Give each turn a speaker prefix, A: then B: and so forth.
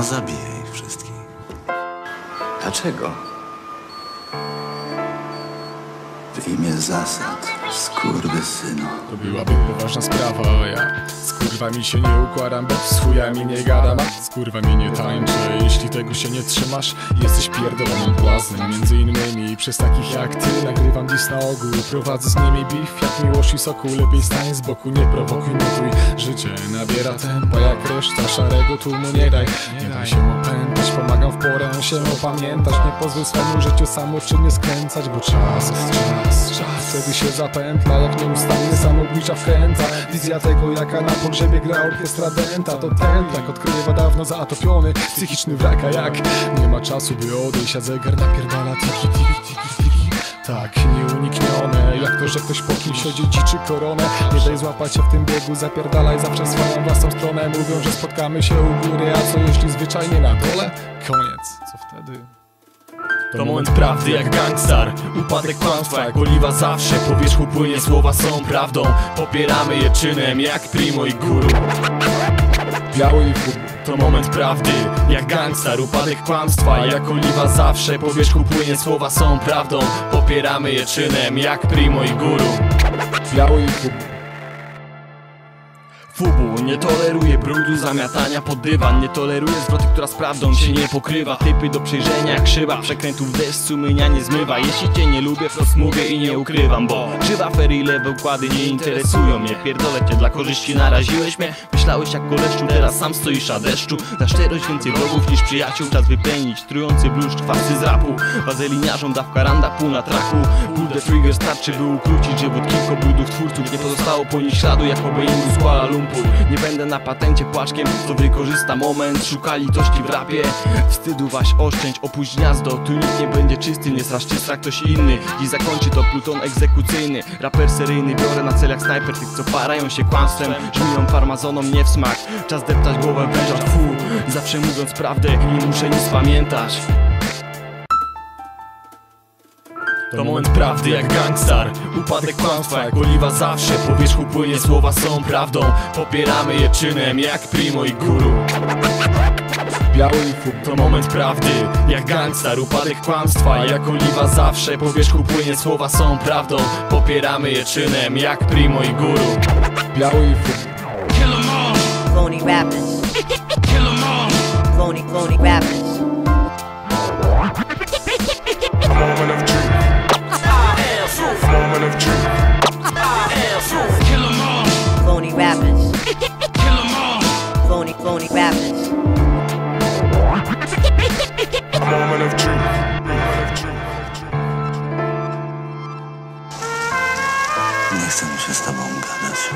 A: A zabiję ich wszystkich.
B: Dlaczego?
A: W imię zasad, skurwysynu.
C: To byłaby poważna sprawa, a ja z kurwami się nie układam, bo z chujami nie gadam, a z nie tańczę. Jeśli tego się nie trzymasz, jesteś pierdolonym błaznem. Między innymi przez takich jak ty nagrywam dis na ogół. Prowadzę z nimi beef jak miłość i soku. Lepiej stań z boku, nie prowokuj, notuj. Życie nabiera tempa jak reszta szarego tłumu. Nie daj, nie daj się opętać. Pomagam w porę się opamiętać. Nie pozwól swemu życiu samoczynnie skręcać, bo czas, czas, czas. Wtedy się zapętla, jak nieustannie samobójcza wkręta. Wizja tego, jaka na pogrzebie gra orkiestra denta To ten trak odkrywa dawno zatopiony Psychiczny wrak, a jak? Nie ma czasu, by odejść A zegar napierdala tiki, tiki, tiki, tiki tak, nieuniknione Jak to, że ktoś po kimś odziedziczy koronę. Nie daj złapać się w tym biegu Zapierdalaj zawsze swoją własną stronę. Mówią, że spotkamy się u góry A co jeśli zwyczajnie na dole? Koniec, co wtedy?
D: To moment prawdy jak gangstar Upadek kłamstwa jak oliwa zawsze. Po wierzchu płynie słowa są prawdą. Popieramy je czynem jak primo i guru.
C: Biały i fur
D: To moment prawdy jak gangstar Upadek kłamstwa jak oliwa zawsze. Po wierzchu płynie słowa są prawdą. Popieramy je czynem jak primo i guru.
C: Biały i fur
D: Fubu. Nie toleruje brudu, zamiatania pod dywan. Nie toleruje zwroty, która z prawdą się nie pokrywa. Typy do przejrzenia jak szyba, przekrętów deszcz sumienia nie zmywa. Jeśli cię nie lubię, wprost mówię i nie ukrywam Bo krzywa lewe układy nie interesują mnie. Pierdolę cię dla korzyści, naraziłeś mnie. Myślałeś jak koleszczu, teraz sam stoisz na deszczu. Na szczerość więcej wrogów niż przyjaciół. Czas wyplenić, trujący bluszcz kwasy z rapu. Wazeliniarzom dawka randa pół na traku. Pull trigger starczy, by ukrócić żywot kilku brudów twórców. Nie pozostało po nich śladu, jak obejmu z Kuala Nie będę na patencie płaczkiem, to wykorzysta moment. Szuka litości w rapie. Wstydu waś oszczędź, opuść gniazdo. Tu nikt nie będzie czysty, nie strasz czystra ktoś inny. Dziś zakończy to pluton egzekucyjny. Raper seryjny, biorę na cel jak snajper Tych co parają się kłamstwem, żmiją farmazonom nie w smak. Czas deptać głowę węża, fu Zawsze mówiąc prawdę, nie muszę nic pamiętać to moment prawdy jak gangstar Upadek kłamstwa jak oliwa zawsze. Po wierzchu płynie słowa są prawdą. Popieramy je czynem jak primo i guru.
C: Biały i fur
D: To moment prawdy. Jak gangstar Upadek kłamstwa. Jak oliwa zawsze. Po wierzchu płynie słowa są prawdą. Popieramy je czynem jak primo i guru.
C: Biały i fur
E: phony rappers. Rappers. Phony, phony rappers.
F: Moment of truth. Moment of truth.
A: Nie chcę mi się z tobą gadać.